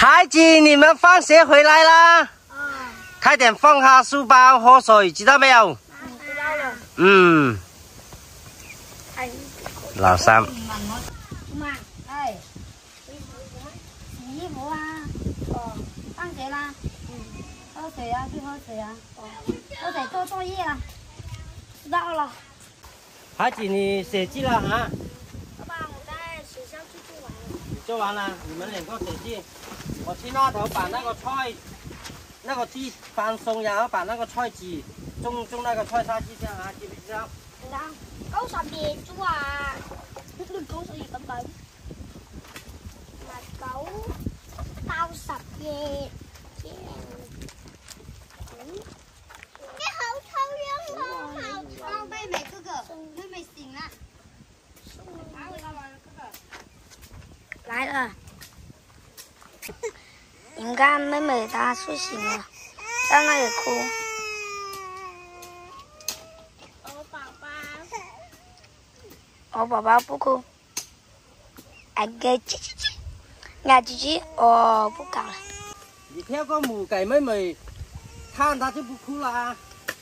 孩子，你们放学回来啦！啊，快点放下书包，喝水，知道没有？知道了。嗯。老三。妈，哎，洗衣服啊。哦，放学啦。嗯，喝水啊，去喝水啊。哦，喝水做作业了。知道了。孩子，你写字了啊？爸爸，我在学校去做完了。你做完了，你们两个写字。我去那头把那个菜，那个地翻松，然后把那个菜籽种种那个菜下去，这样啊，知不知道？知道。九十二株啊！九十二等等。九到十二。你好抽样啊！好，妹妹哥哥，妹妹醒了。来了。你看，妹妹她睡醒了，在那里哭。我宝宝，我宝宝不哭。哎个叽叽叽，呀叽叽，哦，不搞了。你跳个舞给妹妹看，她就不哭了啊。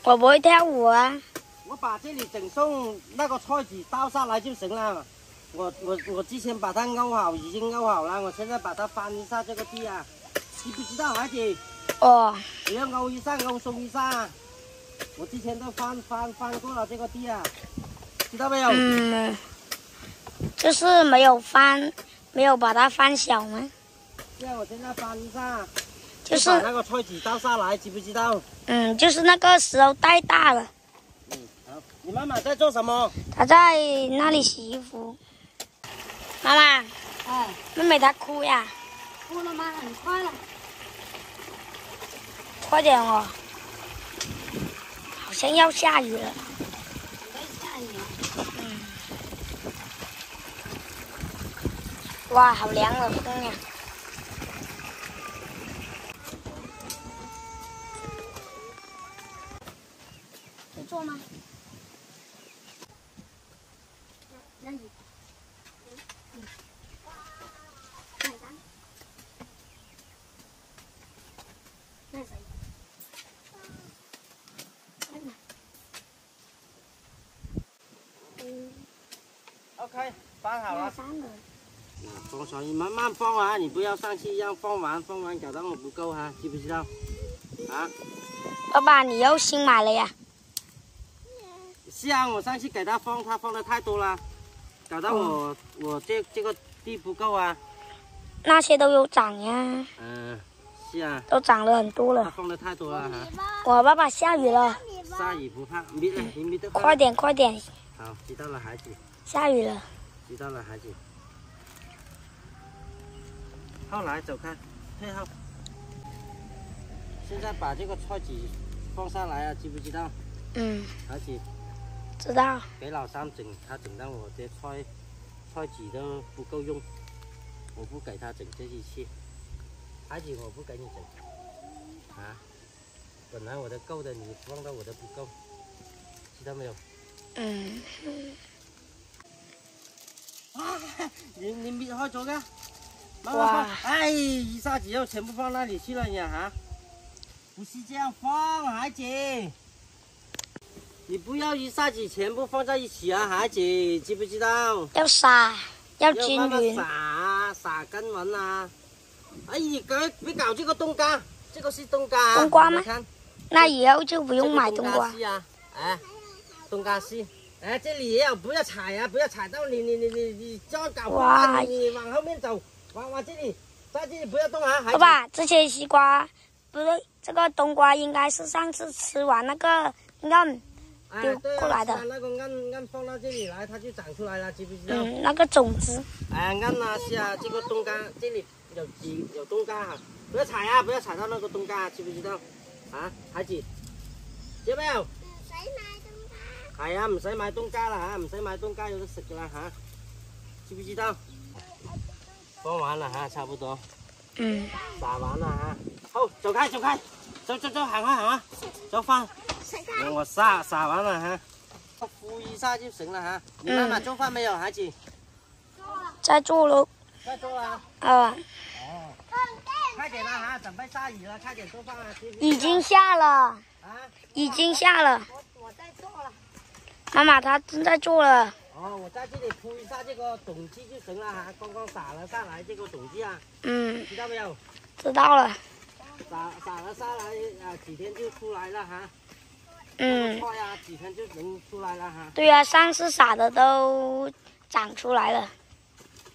我不会跳舞啊。我把这里整送那个菜籽倒下来就行了。我我我之前把它勾好，已经勾好了。我现在把它翻一下这个地啊。知不知道，孩子？哦，你要勾一下，勾松一下。我之前都翻翻翻过了这个地啊，知道没有？嗯，就是没有翻，没有把它翻小吗？现在我现在翻一下，就是把那个菜籽倒下来，知不知道？嗯，就是那个石头太大了。嗯，好。你妈妈在做什么？她在那里洗衣服。妈妈，哎，妹妹她哭呀。哭了吗？很快了。快点哦！好像要下雨了。下雨了。嗯。哇，好凉的风呀！放好了。放上去，慢慢放啊！你不要上去，让放完，放完搞到我不够哈，知不知道？啊？爸爸，你又新买了呀？是啊，我上去给他放，他放的太多了，搞到我我这这个地不够啊。那些都有长呀。嗯，是啊。都长了很多了。他放的太多了哈。我爸爸下雨了。下雨不怕，没了，没得。快点，快点。好，知道了，孩子。下雨了。知道了，孩子。后来走开，退后。现在把这个菜籽放下来啊，知不知道？嗯。孩子。知道。给老三整，他整到我的菜菜籽都不够用，我不给他整这一次。孩子，我不给你整。啊？本来我的够的，你放到我的不够，知道没有？嗯。啊！你你灭开咗嘅？哇！哎，一下子又全部放那里去了呀？哈！不是这样放，孩子，你不要一下子全部放在一起啊，孩子，知不知道？要撒，要均匀。撒撒根匀啊！哎，你搞别搞这个冬瓜，这个是冬瓜。冬瓜吗？那以后就不用买冬瓜。哎，冬瓜丝。哎，这里也有，不要踩呀，不要踩到你，你你你你这样搞坏你往后面走，往往这里，在这里不要动啊。爸爸，这些西瓜不对，这个冬瓜应该是上次吃完那个按丢过来的。那个按按放到这里来，它就长出来了，知不知道？嗯，那个种子。哎，按啊是啊，这个冬瓜这里有几有冬瓜哈，不要踩啊，不要踩到那个冬瓜，知不知道？啊，孩子，有没有？系啊，唔使买冬瓜啦吓，唔使买冬瓜有得食噶啦吓，知唔知道？放完啦吓，差不多。嗯。撒完啦吓，好，走开走开，走走走，行啊行啊，走饭。我撒撒完了哈，敷一下就行了哈。你妈妈做饭没有，孩子？在做喽。在做啊。啊。快点啦哈，准备下雨了，快点做饭啊！已经下了。啊？已经下了。我我在做了。妈妈，他正在做了。哦，我在这里铺一下这个种子就行了哈，刚刚撒了下来这个种子啊。嗯。知道没有？知道了。撒撒了下来啊，几天就出来了哈。嗯。快呀，几天就能出来了哈。对呀，上次撒的都长出来了。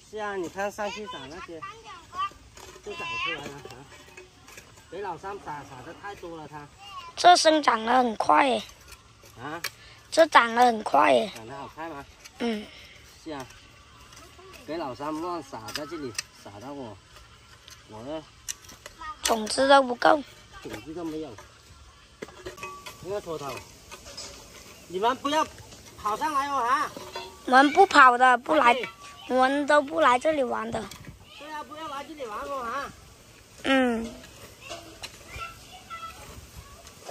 是啊，你看上次撒那些，就长出来了哈。给老三撒撒的太多了，他。这生长得很快耶。啊？这长得很快耶。长得好快吗？嗯。是啊。给老三乱撒在这里，撒到我，我的种子都不够。种子都没有。那个头头，你们不要跑上来哦啊！我们不跑的，不来。我们都不来这里玩的。对啊，不要来这里玩哦啊！嗯。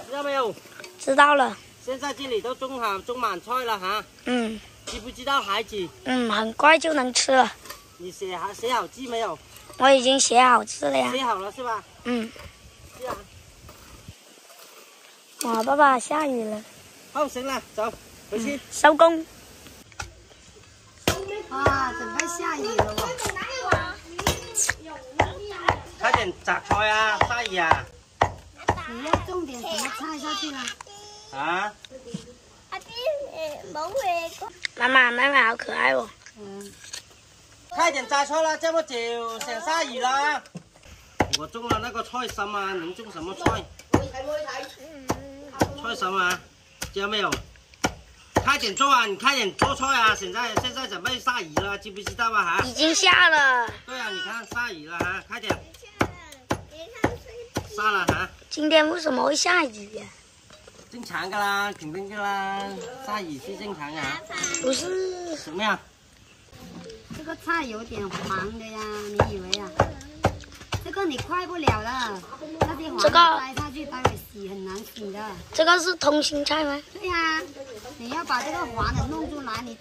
知道没有？知道了。现在这里都种好，种满菜了哈。嗯。知不知道孩子？嗯，很快就能吃了。你写好写好字没有？我已经写好字了呀。写好了是吧？嗯。是啊。哇，爸爸，下雨了。好，行了，走，回去收工。啊，准备下雨了哦！快点摘菜啊，下雨啊！你要种点什么菜下去啊？啊？阿弟，冇回妈妈，妈妈好可爱哦。嗯。快点摘错了，这么久想下雨了。我种了那个菜心啊，能种什么菜？菜心啊，知道没有？快点做啊！你快点做菜啊！现在现在准备下雨了，知不知道啊？哈，已经下了。对啊，你看下雨了哈，快点。下了哈。今天为什么会下雨呀？正常的啦，肯定的啦，下雨是正常啊。不是。什么呀？这个菜有点黄的呀，你以为啊？这个你快不了了，那些黄摘下去待会洗很难洗的。这个是通心菜吗？对呀。你要把这个黄的弄出来，你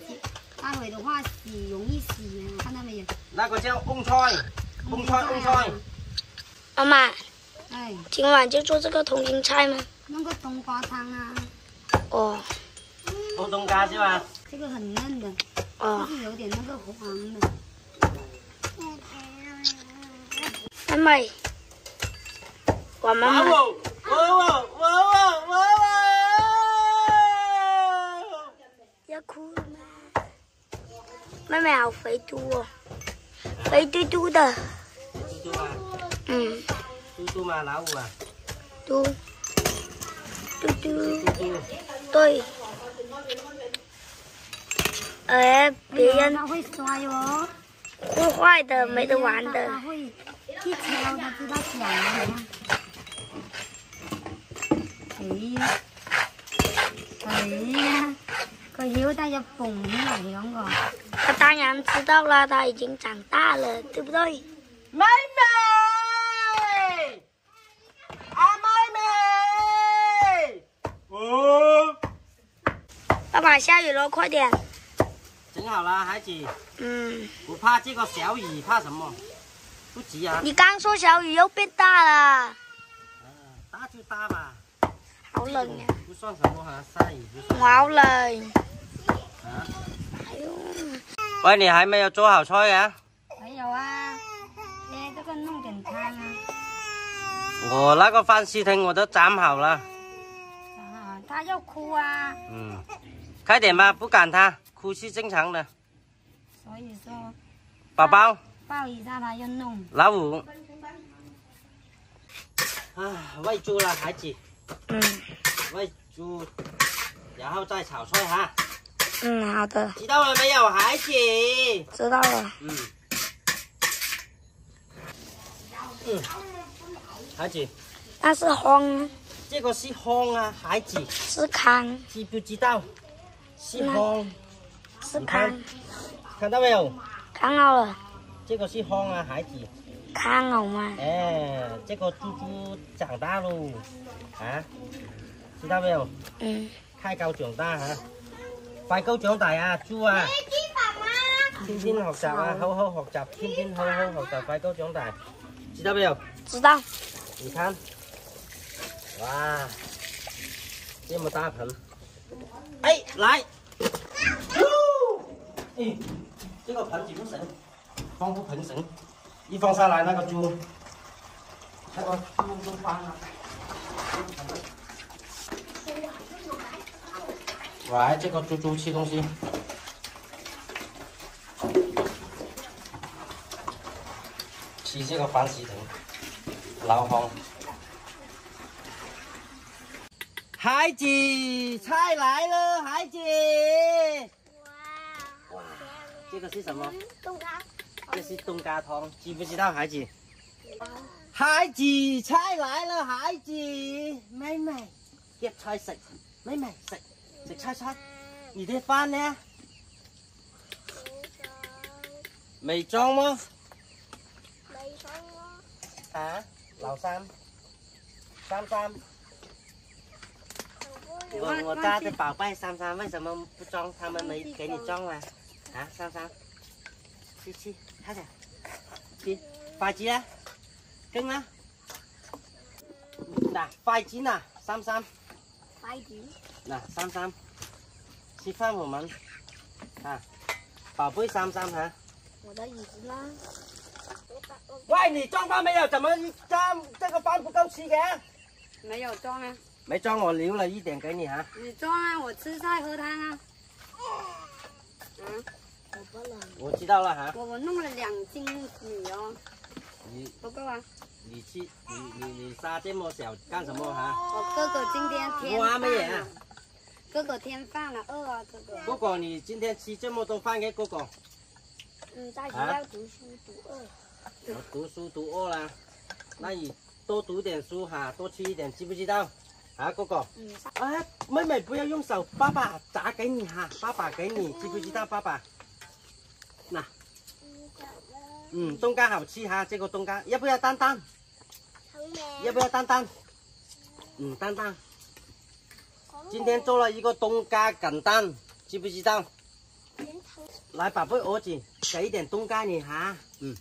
待会的话洗容易洗，看到没有？那个叫红菜，红菜，红菜。妈妈，哎，今晚就做这个通心菜吗？弄个冬瓜汤啊。哦。做冬瓜是吧？这个很嫩的，哦，是有点那个黄的。妹妹，我妈妈。我我我我我我。哭了吗？妹妹好肥嘟哦，肥嘟嘟的。嘟嘟吗？嗯。嘟嘟吗？老虎啊？嘟。嘟嘟。嘟嘟。对。哎，别人。他会摔哦。会坏的，没得玩的。他会一敲，他知道响了，你看。哎呀。哎呀。他又带着蹦起来两个。他当然知道了，他已经长大了，对不对？妹妹，啊妹妹，哦，爸爸下雨了，快点。整好了，孩子。嗯。不怕这个小雨，怕什么？不急啊。你刚说小雨又变大了。嗯，大就大吧。好冷呀。不算什么哈，下雨不算。我好冷。喂，你还没有做好菜呀？没有啊，哎，这个弄点汤啊。我那个饭西厅我都斩好了。啊，他要哭啊。嗯，快点吧，不赶他，哭是正常的。所以说。宝宝。抱一下他要弄。老五。啊，喂猪了，孩子。嗯。喂猪，然后再炒菜哈。嗯，好的。知道了没有，孩子？知道了。嗯。嗯，孩子。那是烘。这个是烘啊，孩子。是糠。知不知道？是烘。是糠。看到没有？看到了。这个是烘啊，孩子。看好吗？哎，这个猪猪长大喽，啊，知道没有？嗯。太高长大哈。快高長大啊，豬啊！天天學習啊，好好學習，天天好好學習，快高長大，知知道没有？知道。你看，哇，这么大盆，哎，来，哎，这个盆几不绳，放不盆绳，一放下来那个猪，那个猪都翻了。来，这个猪猪吃东西。吃这个番薯藤，老红。孩子，菜来了，孩子。哇！哇，这个是什么？冬瓜。这是冬瓜汤，知不知道，孩子？孩子，菜来了，孩子。妹妹，夹菜食。妹妹食食菜菜。你的饭呢？没装吗？啊，老三，三三，我我家的宝贝三三为什么不装？他们没给你装啊？啊，三三，去去，快点，去，快子啊，跟啊，嗱，筷子呐，三三，筷子，嗱，三三，吃饭我们，啊，宝贝三三哈，我的椅子呢？喂，你装饭没有？怎么装这个饭不够吃的？没有装啊。没装，我留了一点给你啊。你装啊，我吃菜喝汤啊。嗯，我不能。我知道了哈。我我弄了两斤米哦。你不够啊？你去，你你你杀这么小干什么哈？我哥哥今天添饭了。哥哥添饭了，饿啊哥哥。哥哥，你今天吃这么多饭给哥哥。嗯，大学要读书读饿。我读书读饿了，那你多读点书哈，多吃一点，知不知道？啊，哥哥。嗯。哎，妹妹不要用手，爸爸砸给你哈，爸爸给你，知不知道？爸爸。那。嗯，冬瓜好吃哈，这个冬瓜要不要蛋蛋？要不要蛋蛋？嗯，蛋蛋。今天做了一个冬瓜梗蛋，知不知道？来，宝贝儿子，给一点冬瓜你哈，嗯。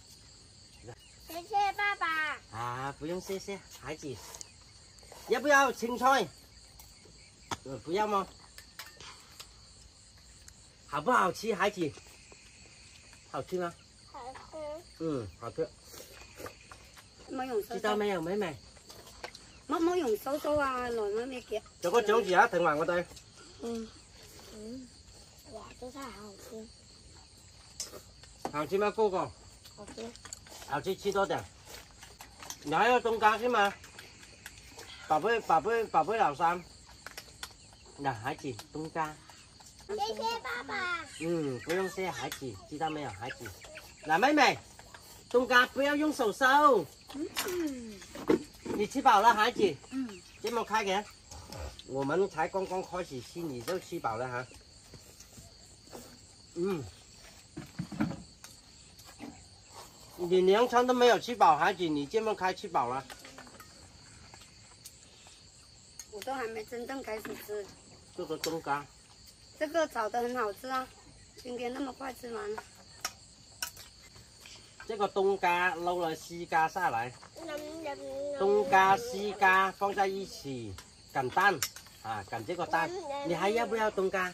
谢谢爸爸。啊，不用谢谢，孩子。要不要青菜？嗯，不要吗？好不好吃，孩子？好吃吗？好吃。嗯，好吃。冇用知道没有，妹妹？冇冇用手手啊，來妹妹夾。有個獎字啊，聽埋我哋。嗯。嗯。哇，這菜好好吃。好吃嗎，哥哥？好吃。好吃，吃多点。你还要冬瓜是吗？宝贝，宝贝，宝贝老三。那孩子，冬瓜。谢谢爸爸。嗯，不用谢，孩子，知道没有，孩子。那妹妹，冬瓜不要用手收。嗯。你吃饱了，孩子。嗯。这么开嘅？我们才刚刚开始吃，你就吃饱了哈。嗯。你连餐都没有吃饱，孩子，你这么开吃饱了？我都还没真正开始吃。这个冬瓜，这个炒的很好吃啊！今天那么快吃完了。这个冬瓜捞了西瓜下来，冬瓜西瓜放在一起擀蛋啊，擀这个蛋。你还要不要冬瓜？